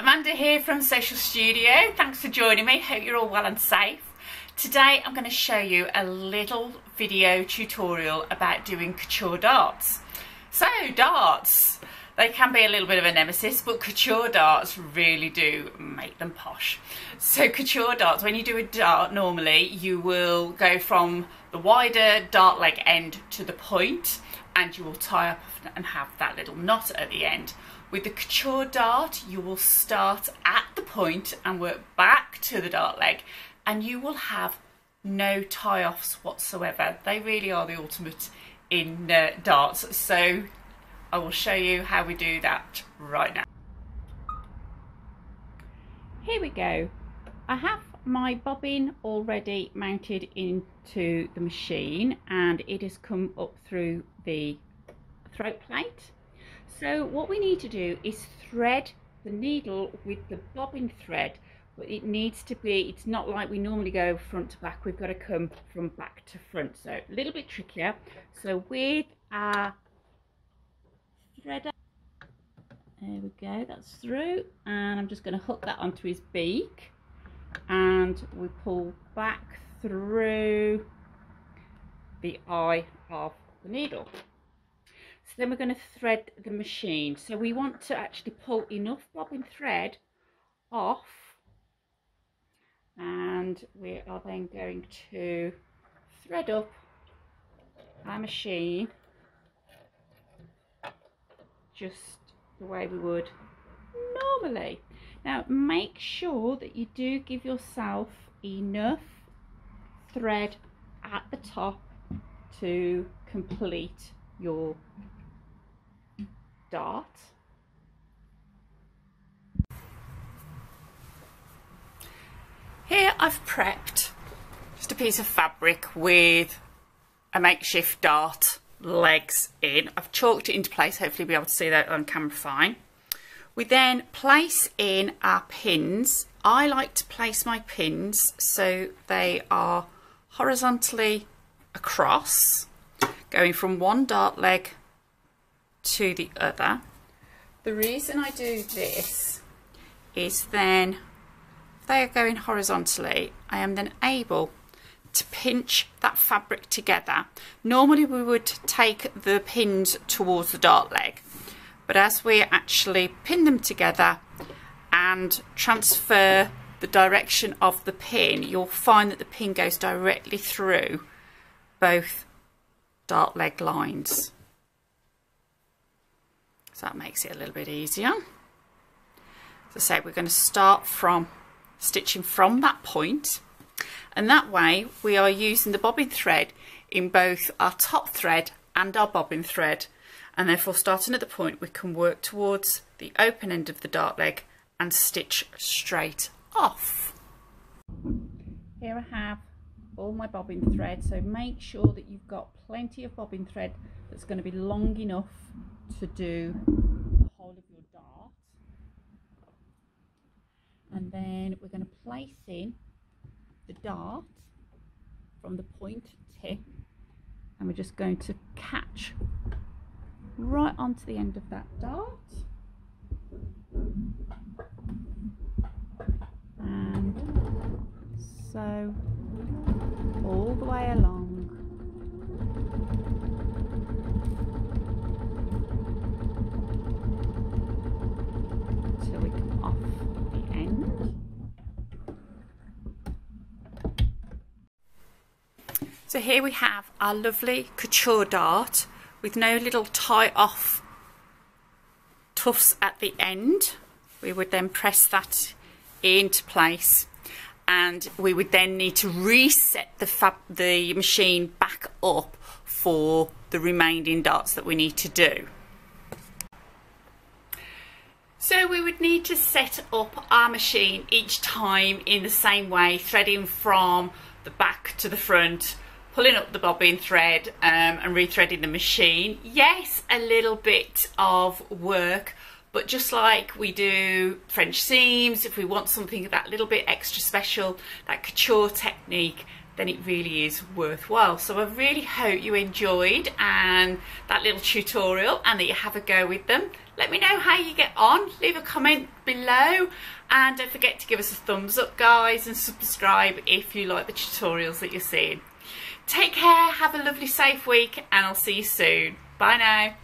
Amanda here from Sewcial Studio. Thanks for joining me. Hope you're all well and safe. Today I'm going to show you a little video tutorial about doing couture darts. So darts, they can be a little bit of a nemesis, but couture darts really do make them posh. So couture darts, when you do a dart normally, you will go from the wider dart leg end to the point and you will tie up and have that little knot at the end. With the couture dart, you will start at the point and work back to the dart leg and you will have no tie-offs whatsoever. They really are the ultimate in uh, darts. So I will show you how we do that right now. Here we go. I have my bobbin already mounted into the machine and it has come up through the throat plate. So what we need to do is thread the needle with the bobbin thread but it needs to be it's not like we normally go front to back. We've got to come from back to front. So a little bit trickier. So with our threader there we go that's through. And I'm just going to hook that onto his beak and we pull back through the eye of the needle so then we're going to thread the machine. So we want to actually pull enough bobbin thread off and we are then going to thread up our machine just the way we would normally. Now make sure that you do give yourself enough thread at the top to complete your dart. Here I've prepped just a piece of fabric with a makeshift dart legs in. I've chalked it into place, hopefully be able to see that on camera fine. We then place in our pins. I like to place my pins so they are horizontally across, going from one dart leg to the other. The reason I do this is then they are going horizontally I am then able to pinch that fabric together. Normally we would take the pins towards the dart leg but as we actually pin them together and transfer the direction of the pin you'll find that the pin goes directly through both dart leg lines. So that makes it a little bit easier. As I say, we're going to start from stitching from that point and that way we are using the bobbin thread in both our top thread and our bobbin thread and therefore starting at the point we can work towards the open end of the dart leg and stitch straight off. Here I have all my bobbin thread so make sure that you've got plenty of bobbin thread that's going to be long enough to do the whole of your dart and then we're going to place in the dart from the point tip and we're just going to catch right onto the end of that dart. And so all the way along. Until we come off the end. So here we have our lovely couture dart with no little tie off tufts at the end. We would then press that into place and we would then need to reset the, fab the machine back up for the remaining darts that we need to do. So we would need to set up our machine each time in the same way, threading from the back to the front pulling up the bobbin thread um, and rethreading the machine. Yes, a little bit of work, but just like we do French seams, if we want something that little bit extra special, that couture technique, then it really is worthwhile. So I really hope you enjoyed and that little tutorial and that you have a go with them. Let me know how you get on. Leave a comment below and don't forget to give us a thumbs up guys and subscribe if you like the tutorials that you're seeing. Take care, have a lovely safe week and I'll see you soon. Bye now.